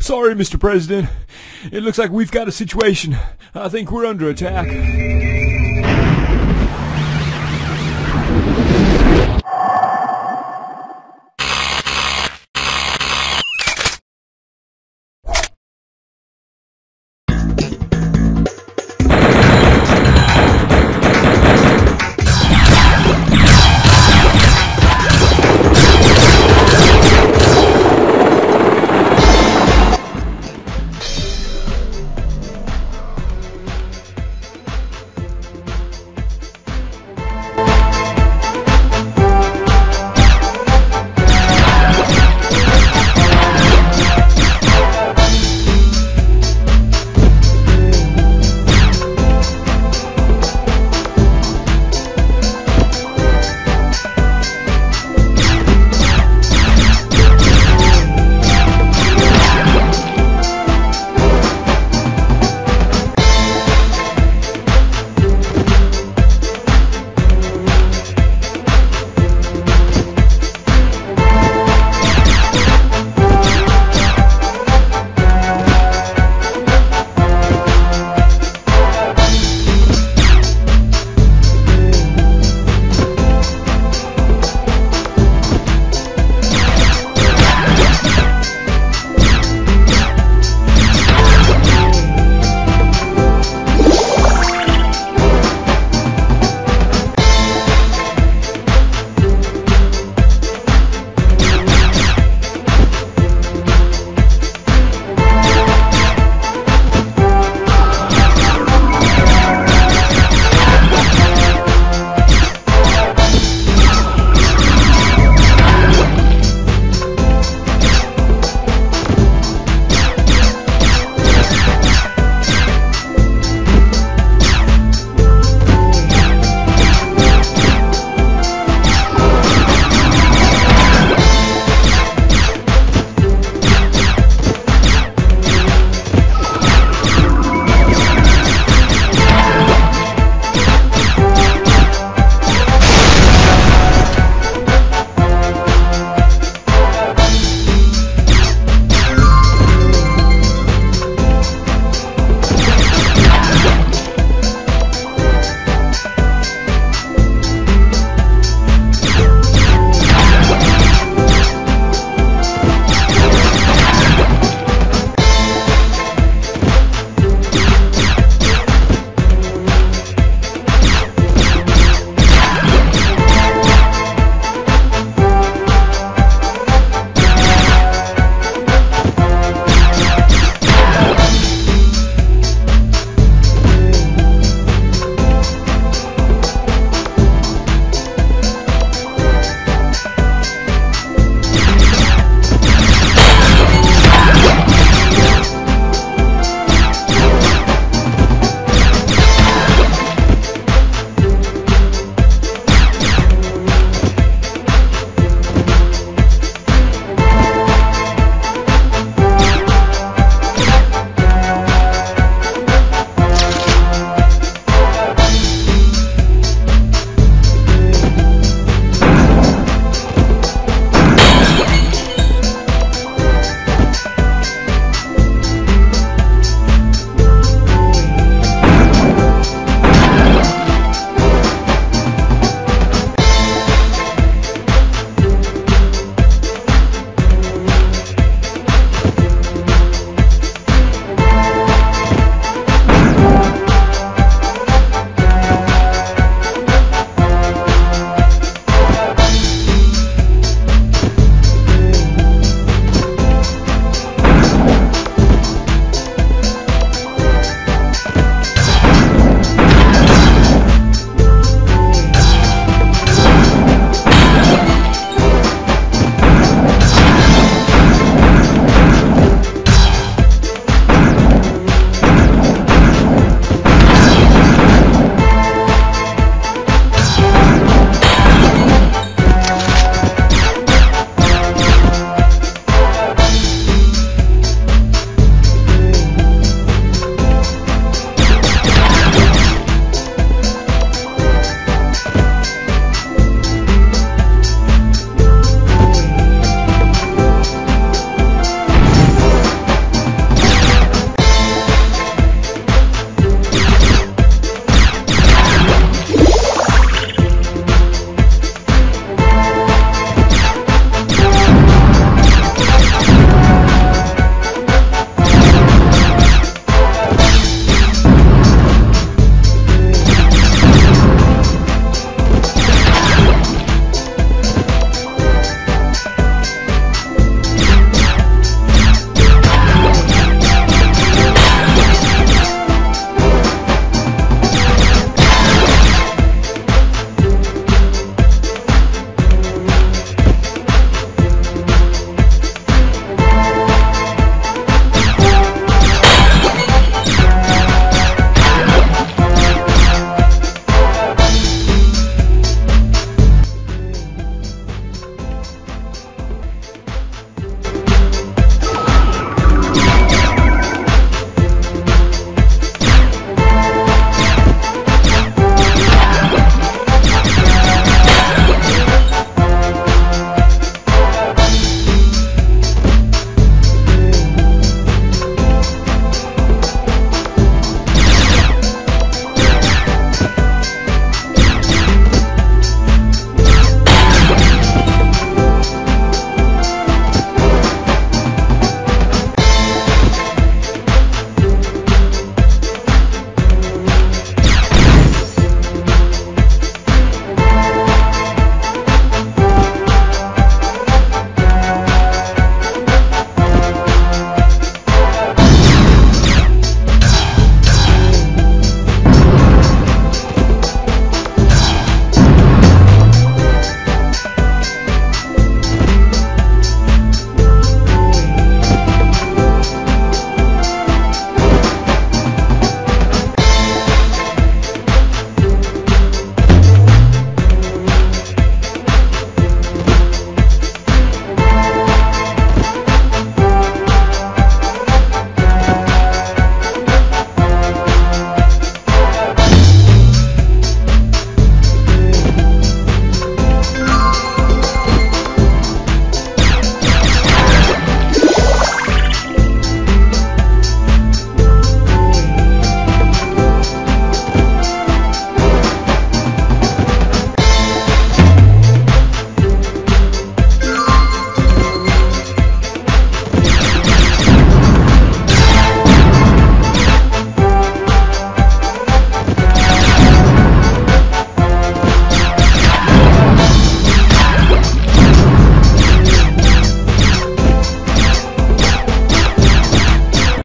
Sorry, Mr. President. It looks like we've got a situation. I think we're under attack.